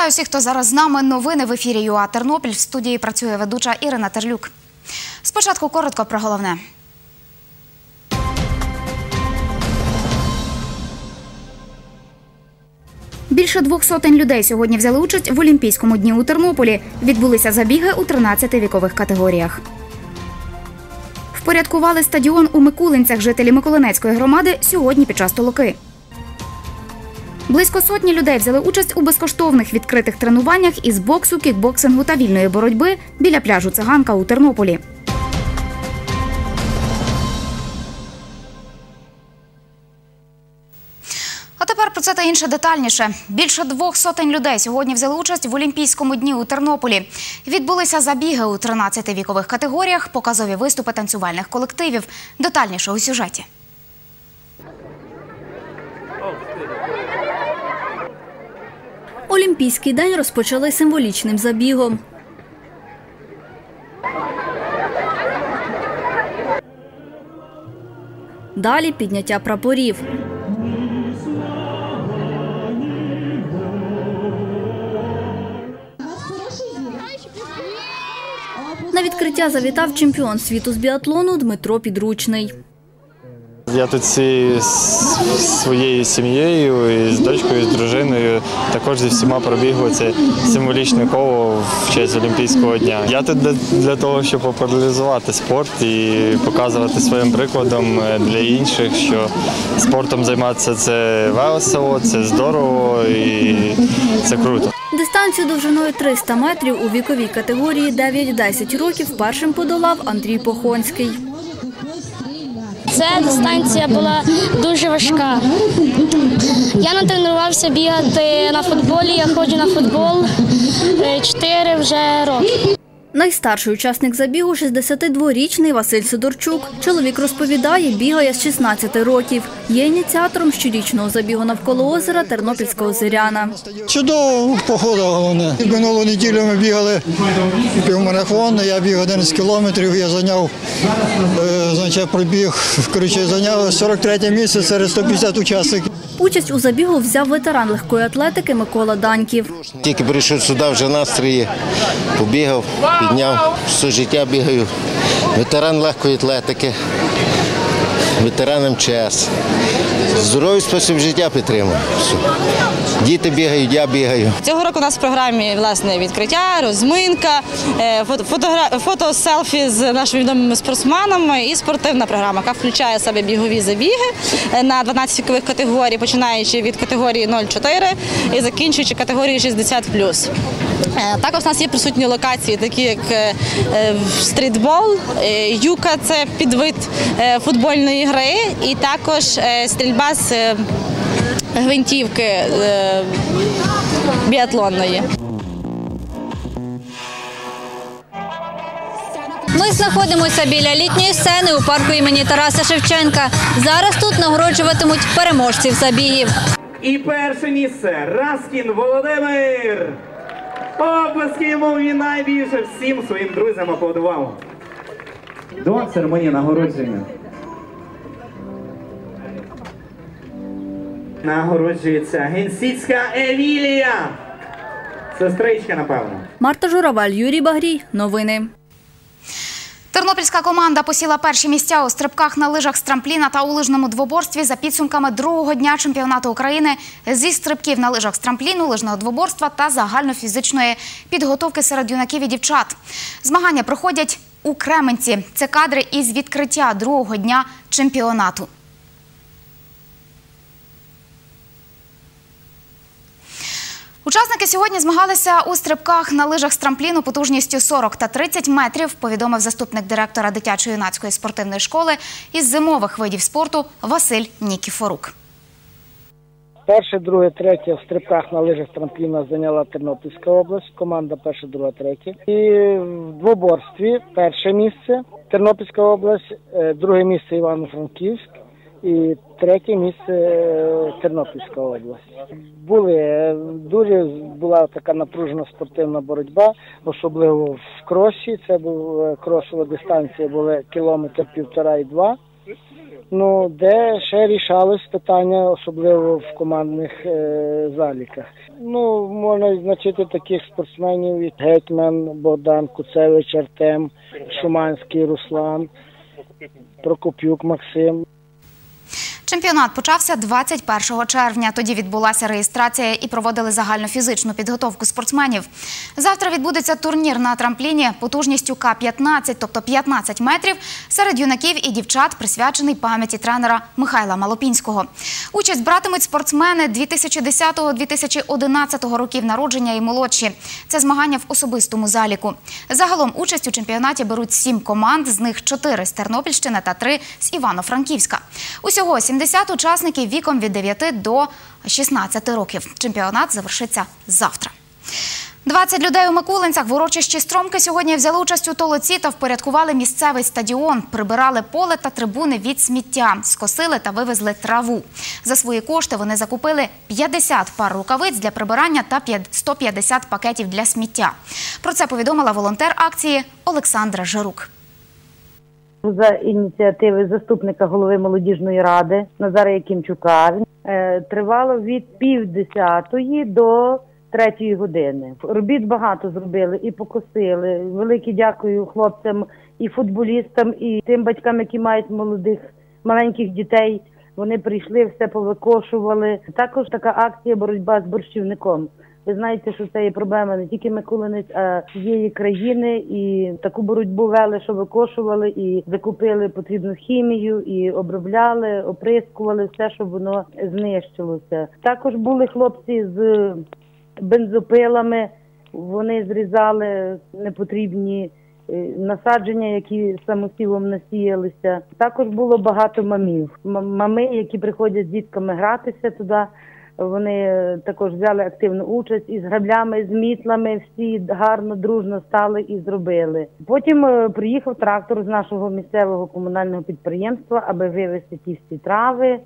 Вітаю всіх, хто зараз з нами. Новини в ефірі ЮА Тернопіль. В студії працює ведуча Ірина Терлюк. Спочатку коротко про головне. Більше двох сотень людей сьогодні взяли участь в Олімпійському дні у Тернополі. Відбулися забіги у 13 вікових категоріях. Впорядкували стадіон у Микулинцях жителі Миколинецької громади сьогодні під час толоки. Близько сотні людей взяли участь у безкоштовних відкритих тренуваннях із боксу, кікбоксингу та вільної боротьби біля пляжу Циганка у Тернополі. А тепер про це та інше детальніше. Більше двох сотень людей сьогодні взяли участь в Олімпійському дні у Тернополі. Відбулися забіги у 13 вікових категоріях, показові виступи танцювальних колективів. Детальніше у сюжеті. Олімпійський день розпочали символічним забігом. Далі підняття прапорів. На відкриття завітав чемпіон світу з біатлону Дмитро Підручний. Я тут зі своєю сім'єю, і з дочкою, і з дружиною, також зі всіма пробігли це символічне коло в честь Олімпійського дня. Я тут для, того, щоб популяризувати спорт і показувати своїм прикладом для інших, що спортом займатися це весело, це здорово і це круто. Дистанцію довжиною 300 метрів у віковій категорії 9-10 років першим подолав Андрій Похонський. Ця дистанція була дуже важка. Я натренувався бігати на футболі, я ходжу на футбол 4 вже роки. Найстарший учасник забігу – 62-річний Василь Сидорчук. Чоловік розповідає, бігає з 16 років. Є ініціатором щорічного забігу навколо озера Тернопільського Зиряна. Чудово, погода головне. Минулу неділю ми бігали півмарафон, я біг 11 кілометрів, я зайняв, е, значить, пробіг, коротше, зайняв 43 місце серед 150 учасників. Участь у забігу взяв ветеран легкої атлетики Микола Даньків. Тільки прийшов сюди, вже настрої, побігав, підняв, все життя бігаю. Ветеран легкої атлетики, ветеран МЧС. Здоровий спосіб життя підтримую. Діти бігають, я бігаю. Цього року у нас в програмі власне відкриття, розминка, е, фото, фотогра- фото селфі з нашими відомими спортсменами і спортивна програма, яка включає в себе бігові забіги е, на 12 вікових категорій, починаючи від категорії 0,4 і закінчуючи категорією 60+. Е, Також у нас є присутні локації, такі як стрітбол, юка це підвид футбольної гри, і також е, стрільба з е, гвинтівки е, біатлонної. Ми знаходимося біля літньої сцени у парку імені Тараса Шевченка. Зараз тут нагороджуватимуть переможців забігів. І перше місце Раскін Володимир. Оплески йому він найбільше всім своїм друзям аплодував. До церемонії нагородження. Нагороджується Генсіцька Евілія. Сестричка, напевно. Марта Журавель, Юрій Багрій. Новини. Тернопільська команда посіла перші місця у стрибках на лижах з трампліна та у лижному двоборстві за підсумками другого дня чемпіонату України зі стрибків на лижах з трампліну, лижного двоборства та загальнофізичної підготовки серед юнаків і дівчат. Змагання проходять у Кременці. Це кадри із відкриття другого дня чемпіонату. Учасники сьогодні змагалися у стрибках на лижах з трампліну потужністю 40 та 30 метрів, повідомив заступник директора дитячо-юнацької спортивної школи із зимових видів спорту Василь Нікіфорук. Перше, друге, третє в стрибках на лижах трампліна зайняла Тернопільська область, команда перше, друге, третє. І в двоборстві перше місце Тернопільська область, е, друге місце Івано-Франківськ і третє місце е, Тернопільська область. Були е, дуже була така напружена спортивна боротьба, особливо в кросі. Це був е, кросова дистанція, були кілометр півтора і два. Ну, де ще рішалось питання, особливо в командних е, заліках. Ну, можна відзначити таких спортсменів, як Гетьман, Богдан Куцевич, Артем, Шуманський Руслан, Прокопюк Максим. Чемпіонат почався 21 червня. Тоді відбулася реєстрація і проводили загальну фізичну підготовку спортсменів. Завтра відбудеться турнір на трампліні потужністю К-15, тобто 15 метрів, серед юнаків і дівчат, присвячений пам'яті тренера Михайла Малопінського. Участь братимуть спортсмени 2010-2011 років народження і молодші. Це змагання в особистому заліку. Загалом участь у чемпіонаті беруть сім команд, з них чотири з Тернопільщини та три з Івано-Франківська. Усього 70 учасників віком від 9 до 16 років. Чемпіонат завершиться завтра. 20 людей у Микулинцях в урочищі Стромки сьогодні взяли участь у толоці та впорядкували місцевий стадіон, прибирали поле та трибуни від сміття, скосили та вивезли траву. За свої кошти вони закупили 50 пар рукавиць для прибирання та 150 пакетів для сміття. Про це повідомила волонтер акції Олександра Жирук. За ініціативи заступника голови молодіжної ради Назара Якимчука. Е, Тривало від півдесятої до третьої години. Робіт багато зробили і покосили. Велике дякую хлопцям і футболістам, і тим батькам, які мають молодих маленьких дітей. Вони прийшли, все повикошували. Також така акція боротьба з борщівником. Ви знаєте, що це є проблема не тільки Миколинець, а всієї країни. І таку боротьбу вели, що викошували і закупили потрібну хімію, і обробляли, оприскували все, щоб воно знищилося. Також були хлопці з бензопилами. Вони зрізали непотрібні е, насадження, які самосілом насіялися. Також було багато мамів. Мами, які приходять з дітками гратися туди. Вони е, також взяли активну участь із граблями, з мітлами. Всі гарно, дружно стали і зробили. Потім е, приїхав трактор з нашого місцевого комунального підприємства, аби вивезти ті всі трави.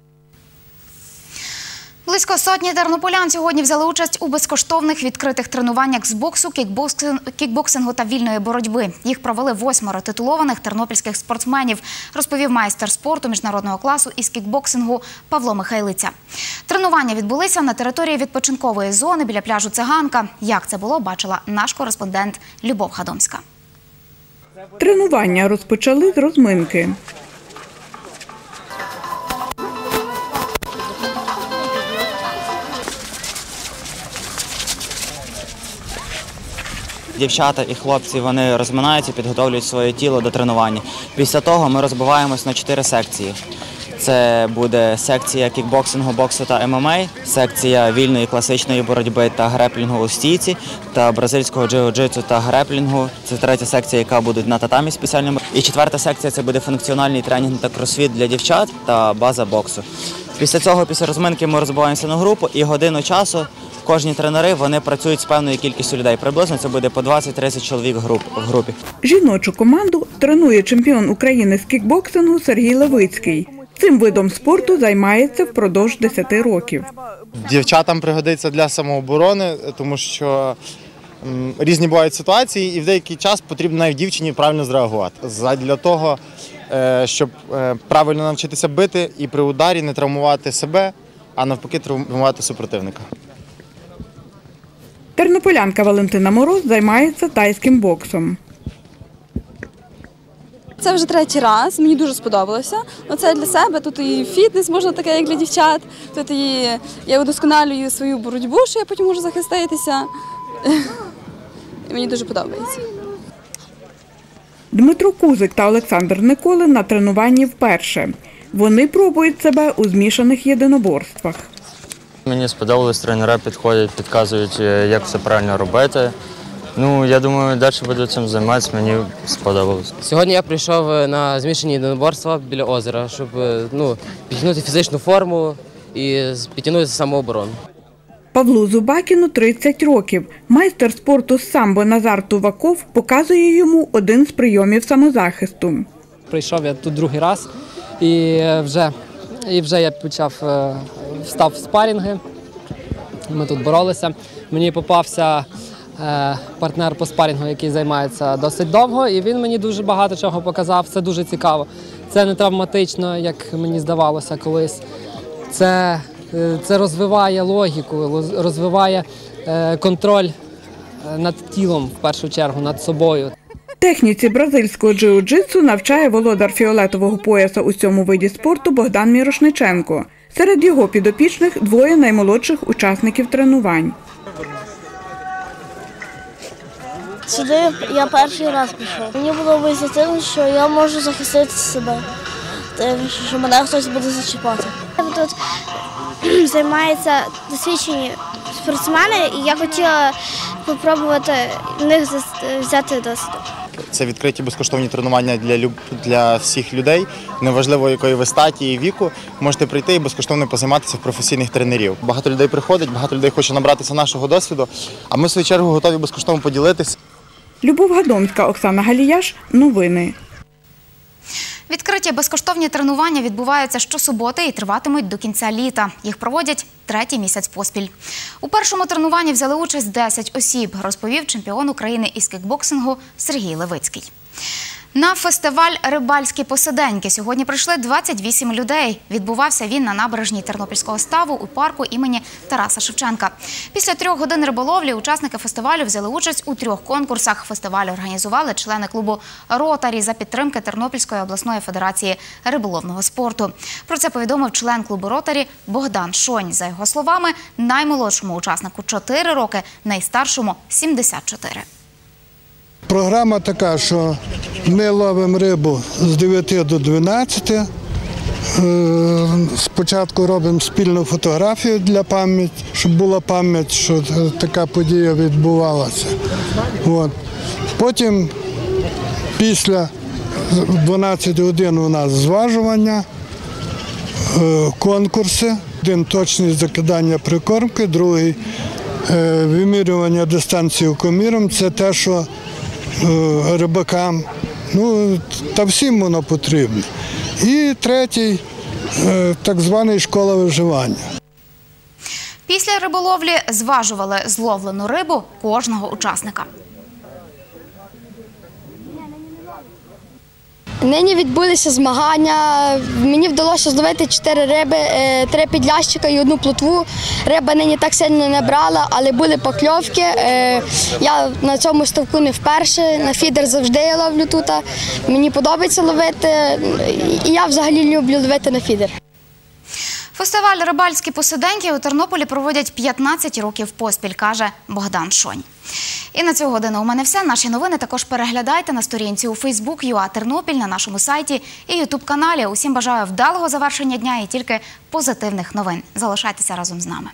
Близько сотні тернополян сьогодні взяли участь у безкоштовних відкритих тренуваннях з боксу, кікбоксин- кікбоксингу та вільної боротьби. Їх провели восьмеро титулованих тернопільських спортсменів, розповів майстер спорту міжнародного класу із кікбоксингу Павло Михайлиця. Тренування відбулися на території відпочинкової зони біля пляжу Циганка. Як це було, бачила наш кореспондент Любов Хадомська. Тренування розпочали з розминки. Дівчата і хлопці вони розминаються, підготовлюють своє тіло до тренування. Після того ми розбиваємось на чотири секції. Це буде секція кікбоксингу, боксу та ММА, секція вільної класичної боротьби та греплінгу у стійці, та бразильського джиу-джитсу та греплінгу. Це третя секція, яка буде на татамі спеціальному. І четверта секція це буде функціональний тренінг та кросфіт для дівчат та база боксу. Після цього, після розминки, ми розбиваємося на групу і годину часу кожні тренери вони працюють з певною кількістю людей. Приблизно це буде по 20-30 чоловік груп, в групі. Жіночу команду тренує чемпіон України з кікбоксингу Сергій Левицький. Цим видом спорту займається впродовж 10 років. дівчатам пригодиться для самооборони, тому що різні бувають ситуації, і в деякий час потрібно навіть дівчині правильно зреагувати. Задля того, щоб е, правильно навчитися бити і при ударі не травмувати себе, а навпаки травмувати супротивника. Тернополянка Валентина Мороз займається тайським боксом. Це вже третій раз, мені дуже сподобалося. Оце для себе. Тут і фітнес можна таке, як для дівчат. Тут і я удосконалюю свою боротьбу, що я потім можу захиститися. І мені дуже подобається. Дмитро Кузик та Олександр Николин на тренуванні вперше. Вони пробують себе у змішаних єдиноборствах. Мені сподобалось, тренера підходять, підказують, е, як все правильно робити. Ну, я думаю, далі буду цим займатися, мені сподобалось. Сьогодні я прийшов е, на змішані єдиноборства біля озера, щоб е, ну, підтягнути фізичну форму і підтягнути самооборону. Павлу Зубакіну 30 років. Майстер спорту з самбо Назар Туваков показує йому один з прийомів самозахисту. Прийшов я тут другий раз і вже, і вже я почав е, встав в спарінги. Ми тут боролися. Мені попався е, партнер по спарінгу, який займається досить довго, і він мені дуже багато чого показав. Це дуже цікаво. Це не травматично, як мені здавалося колись. Це, е, це розвиває логіку, лоз- розвиває е, контроль е, над тілом в першу чергу, над собою. Техніці бразильського джиу-джитсу навчає володар фіолетового пояса у цьому виді спорту Богдан Мірошниченко. Серед його підопічних двоє наймолодших учасників тренувань. Сюди я перший раз пішов. Мені подобається тим, що я можу захистити себе, що мене хтось буде зачіпати. Тут займаються досвідчені спортсмени, і я хотіла спробувати в них взяти досвід. Це відкриті безкоштовні тренування для люб... для всіх людей, неважливо якої ви статі і віку. Можете прийти і безкоштовно позайматися в професійних тренерів. Багато людей приходить, багато людей хоче набратися нашого досвіду. А ми в свою чергу готові безкоштовно поділитися. Любов Гадомська, Оксана Галіяш. Новини. Відкриті безкоштовні тренування відбуваються щосуботи і триватимуть до кінця літа. Їх проводять третій місяць поспіль. У першому тренуванні взяли участь 10 осіб, розповів чемпіон України із кікбоксингу Сергій Левицький. На фестиваль Рибальські посиденьки сьогодні прийшли 28 людей. Відбувався він на набережній Тернопільського ставу у парку імені Тараса Шевченка. Після трьох годин риболовлі учасники фестивалю взяли участь у трьох конкурсах. Фестиваль організували члени клубу Ротарі за підтримки Тернопільської обласної федерації риболовного спорту. Про це повідомив член клубу Ротарі Богдан Шонь. За його словами, наймолодшому учаснику 4 роки, найстаршому 74. Програма така, що ми ловимо рибу з 9 до 12. Е, Спочатку робимо спільну фотографію для пам'яті, щоб була пам'ять, що така подія відбувалася. От. Потім після 12 годин у нас зважування, е, конкурси. Один точність закидання прикормки, другий е, вимірювання дистанції коміром. Це те, що е, рибакам, ну та всім воно потрібно. І третій е, так званий школа виживання. Після риболовлі зважували зловлену рибу кожного учасника. Нині відбулися змагання. Мені вдалося зловити чотири риби, е, три підлящика і одну плотву. Риба нині так сильно не брала, але були покльовки. Е, Я на цьому ставку не вперше. На фідер завжди я ловлю тут. Мені подобається ловити. І я взагалі люблю ловити на фідер. Фестиваль Рибальські посиденьки у Тернополі проводять 15 років поспіль, каже Богдан Шонь. І на цю годину у мене все. Наші новини також переглядайте на сторінці у Фейсбук ЮА Тернопіль на нашому сайті і Ютуб каналі. Усім бажаю вдалого завершення дня і тільки позитивних новин. Залишайтеся разом з нами.